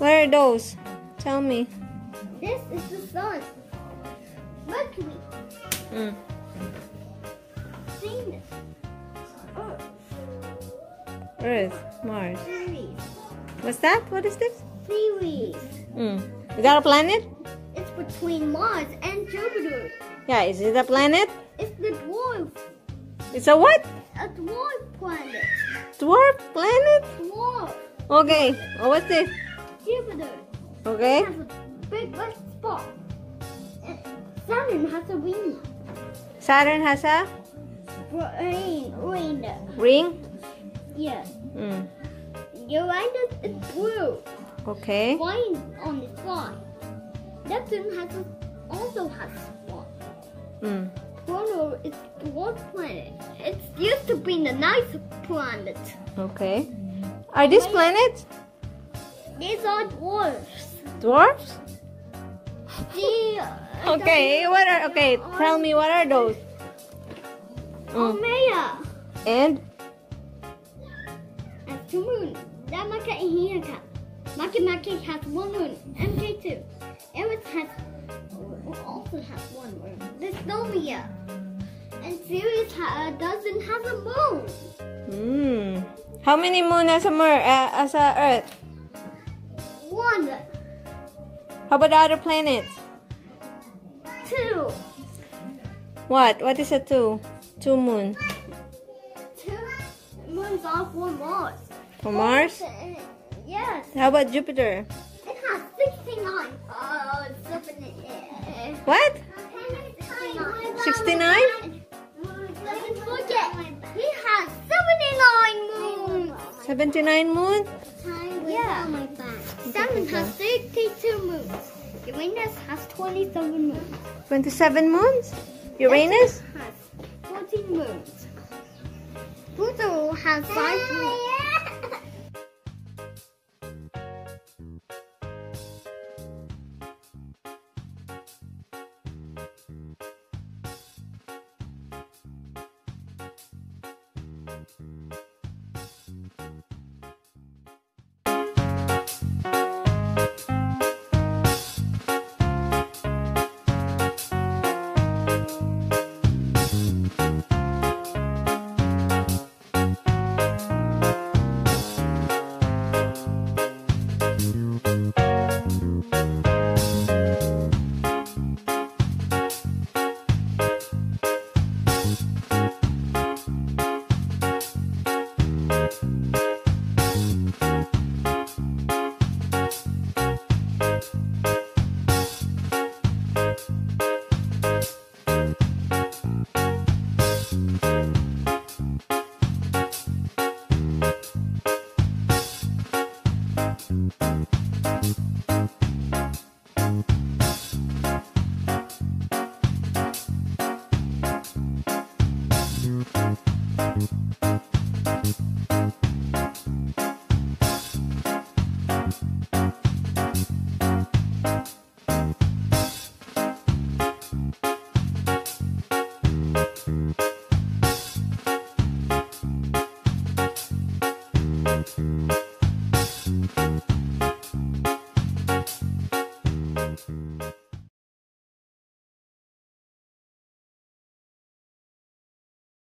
What are those? Tell me. This is the sun. Mercury. Mm. Venus. Earth. Earth, Mars. Ceres. What's that? What is this? Ceres. Mm. Is that a planet? It's between Mars and Jupiter. Yeah, is it a planet? It's the dwarf. It's a what? A dwarf planet. Dwarf planet? Dwarf. Okay. Oh, what's this? Okay. It has a big red spot. Saturn has a ring. Saturn has a Rain. Rain. ring. Yeah. Mm. Uranus is blue. Okay. Flying on the sky. Neptune has a, also has one. Mm. Pluto is dwarf planet. It's used to be the nice planet. Okay. Are these planets These are dwarfs. Dwarfs? Uh, Okay. What are? Okay. Tell me what are those? Mm. Omega And has two moons. That Maka and Hi'iaka. Maki Maki has one moon. MK2. Eris has also has one moon. This Dysnomia. And Ceres ha- doesn't have a moon. hmm. How many moon as a mer uh, as a Earth? One, How about the other planets? two, What? What is a two? Two moon two moons are for Mars. for Mars. Yes. How about Jupiter? It has 69. Uh, uh, What? 69? Let's forget. He has 79 moons. Seventy-nine moons? Yeah. Saturn has 62 moons. Uranus has 27 moons. Twenty-seven moons. Uranus. has 14 moons. Pluto has 5 moons. Bye.